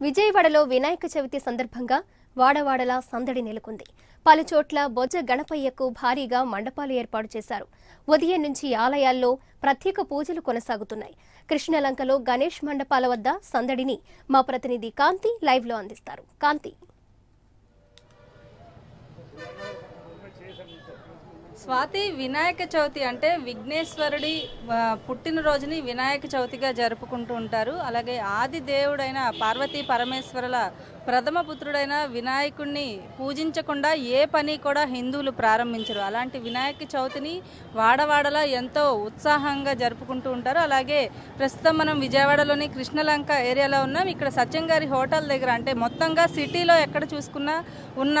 విజయవాడలో వినాయక చవితి సందర్భంగా వాడవాడలా సందడి నెలకొంది. పలుచోట్ల బొజ్జ గణపయ్యకు భారీగా మండపాలు ఏర్పాటు చేశారు. ఉదయం నుంచి ఆలయాల్లో ప్రత్యేక పూజలు కొనసాగుతున్నాయి. కృష్ణలంకలో గణేష్ మండపాల వద్ద సందడిని మా ప్రతినిధి కాంతి లైవ్లో అందిస్తారు. కాంతి. స్వాతి వినాయక చవితి అంటే విఘ్నేశ్వరుడి పుట్టినరోజుని వినాయక చవితిగా జరుపుకుంటూ ఉంటారు. అలాగే ఆది దేవుడైన పార్వతీ పరమేశ్వరుల ప్రథమ పుత్రుడైన వినాయకుడిని పూజించకుండా ఏ పని కూడా హిందువులు ప్రారంభించరు. అలాంటి వినాయక చవితిని వాడవాడలా ఎంతో ఉత్సాహంగా జరుపుకుంటూ ఉంటారు. అలాగే ప్రస్తుతం మనం విజయవాడలోని కృష్ణలంక ఏరియాలో ఉన్నాం. ఇక్కడ సత్యంగారి హోటల్ దగ్గర అంటే మొత్తంగా సిటీలో ఎక్కడ చూసుకున్నా ఉన్న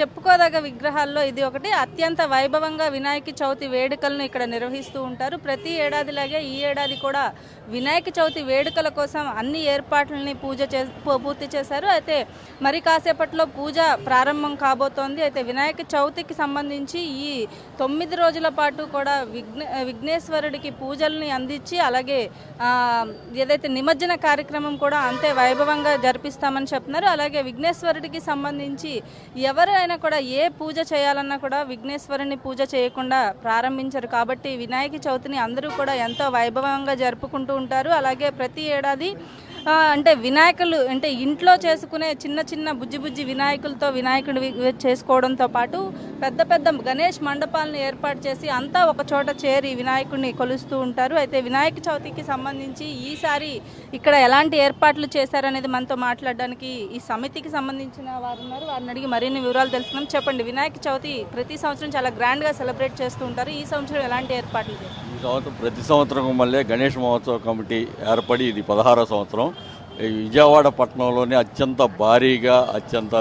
చెప్పుకోదగ్గ విగ్రహాల్లో ఇది ఒకటి. అత్యంత వైభవంగా వినాయక చవితి వేడుకలను ఇక్కడ నిర్వహిస్తూ ఉంటారు. ప్రతి ఏడాదిలాగే ఈ ఏడాది కూడా వినాయక చవితి వేడుకల కోసం అన్ని ఏర్పాట్లని పూజ చే పూ- పూర్తి చేశారు. అయితే మరి కాసేపట్లో పూజ ప్రారంభం కాబోతోంది. అయితే వినాయక చవితికి సంబంధించి ఈ తొమ్మిది రోజుల పాటు కూడా విఘ్న విఘ్నేశ్వరుడికి పూజల్ని అందించి అలాగే ఏదైతే నిమజ్జన కార్యక్రమం కూడా అంతే వైభవంగా జరిపిస్తామని చెప్తున్నారు అలాగే విఘ్నేశ్వరుడికి సంబంధించి ఎవరైనా కూడా ఏ పూజ చేయాలన్నా కూడా విఘ్నేశ్వరుని పూజ చేయకుండా ప్రారంభించరు. కాబట్టి వినాయక చవితిని అందరూ కూడా ఎంతో వైభవంగా జరుపుకుంటూ ఉంటారు. అలాగే ప్రతి ఏడాది అంటే వినాయకులు అంటే ఇంట్లో చేసుకునే చిన్న చిన్న బుజ్జి బుజ్జి వినాయకులతో వినాయకుడు చేసుకోవడంతో పాటు పెద్ద పెద్ద గణేష్ మండపాలను ఏర్పాటు చేసి అంతా ఒక చోట చేరి వినాయకుడిని కొలుస్తూ ఉంటారు. అయితే వినాయక చవితికి సంబంధించి ఈసారి ఇక్కడ ఎలాంటి ఏర్పాట్లు చేశారనేది మనతో మాట్లాడడానికి ఈ సమితికి సంబంధించిన వారు ఉన్నారు. వారిని అడిగి మరిన్ని వివరాలు తెలుసుకుందాం. చెప్పండి వినాయక చవితి ప్రతి సంవత్సరం చాలా గ్రాండ్గా సెలబ్రేట్ చేస్తూ ఉంటారు. ఈ సంవత్సరం ఎలాంటి ఏర్పాట్లు చేశారు? ఈ సంవత్సరం ప్రతి సంవత్సరం మళ్ళీ గణేష్ మహోత్సవ కమిటీ ఏర్పడి ఇది పదహారో సంవత్సరం. విజయవాడ పట్టణంలోనే అత్యంత భారీగా అత్యంత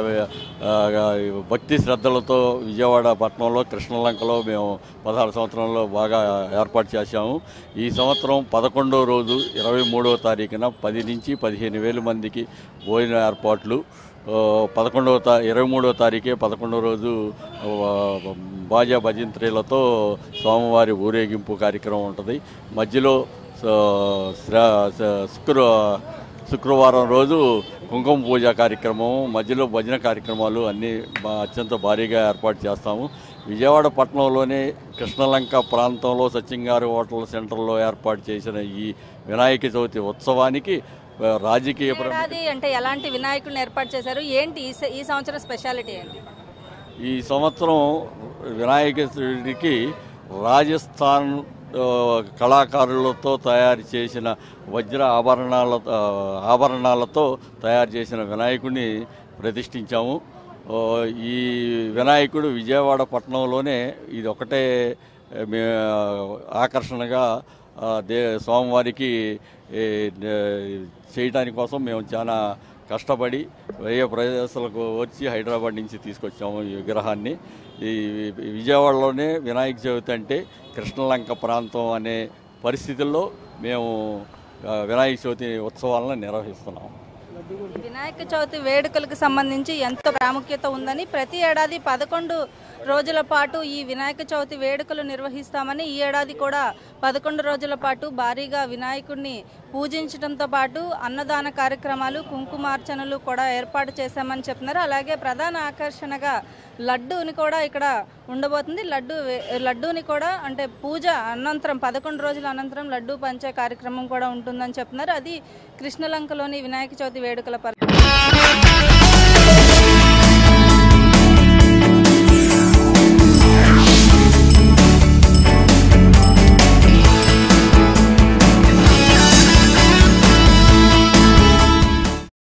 భక్తి శ్రద్ధలతో విజయవాడ పట్టణంలో కృష్ణలంకలో మేము పదహారు సంవత్సరంలో బాగా ఏర్పాటు చేశాము. ఈ సంవత్సరం పదకొండో రోజు ఇరవై మూడవ తారీఖున పది నుంచి పదిహేను వేల మందికి భోజన ఏర్పాట్లు. పదకొండవ తా ఇరవై మూడవ తారీఖే పదకొండవ రోజు బాజా భజంత్రీలతో స్వామివారి ఊరేగింపు కార్యక్రమం ఉంటుంది. మధ్యలో శుక్ర శుక్రవారం రోజు కుంకుమ పూజ కార్యక్రమం మధ్యలో భజన కార్యక్రమాలు అన్నీ అత్యంత భారీగా ఏర్పాటు చేస్తాము. విజయవాడ పట్టణంలోనే కృష్ణలంక ప్రాంతంలో సత్యంగారి హోటల్ సెంటర్లో ఏర్పాటు చేసిన ఈ వినాయక చవితి ఉత్సవానికి రాజకీయ అంటే ఎలాంటి వినాయకుడిని ఏర్పాటు చేశారు? ఏంటి ఈ సంవత్సరం స్పెషాలిటీ ఏంటి? ఈ సంవత్సరం వినాయకుడికి రాజస్థాన్ కళాకారులతో తయారు చేసిన వజ్ర ఆభరణాల ఆభరణాలతో తయారు చేసిన వినాయకుడిని ప్రతిష్ఠించాము. ఈ వినాయకుడు విజయవాడ పట్టణంలోనే ఇది ఒకటే మే ఆకర్షణగా దే స్వామివారికి చేయడానికి కోసం మేము చాలా కష్టపడి వేరే ప్రదేశాలకు వచ్చి హైదరాబాద్ నుంచి తీసుకొచ్చాము ఈ విగ్రహాన్ని. ఈ విజయవాడలోనే వినాయక చవితి అంటే కృష్ణలంక ప్రాంతం అనే పరిస్థితుల్లో మేము వినాయక చవితి ఉత్సవాలను నిర్వహిస్తున్నాము. వినాయక చవితి వేడుకలకు సంబంధించి ఎంతో ప్రాముఖ్యత ఉందని ప్రతి ఏడాది పదకొండు రోజుల పాటు ఈ వినాయక చవితి వేడుకలు నిర్వహిస్తామని ఈ ఏడాది కూడా పదకొండు రోజుల పాటు భారీగా వినాయకుడిని పూజించడంతో పాటు అన్నదాన కార్యక్రమాలు కుంకుమార్చనలు కూడా ఏర్పాటు చేశామని చెప్తున్నారు. అలాగే ప్రధాన ఆకర్షణగా లడ్డూని కూడా ఇక్కడ ఉండబోతుంది. లడ్డు లడ్డూని కూడా అంటే పూజ అనంతరం పదకొండు రోజుల అనంతరం లడ్డూ పంచే కార్యక్రమం కూడా ఉంటుందని చెప్తున్నారు. అది కృష్ణలంకలోని వినాయక చవితి వేడుకల పరిస్థితి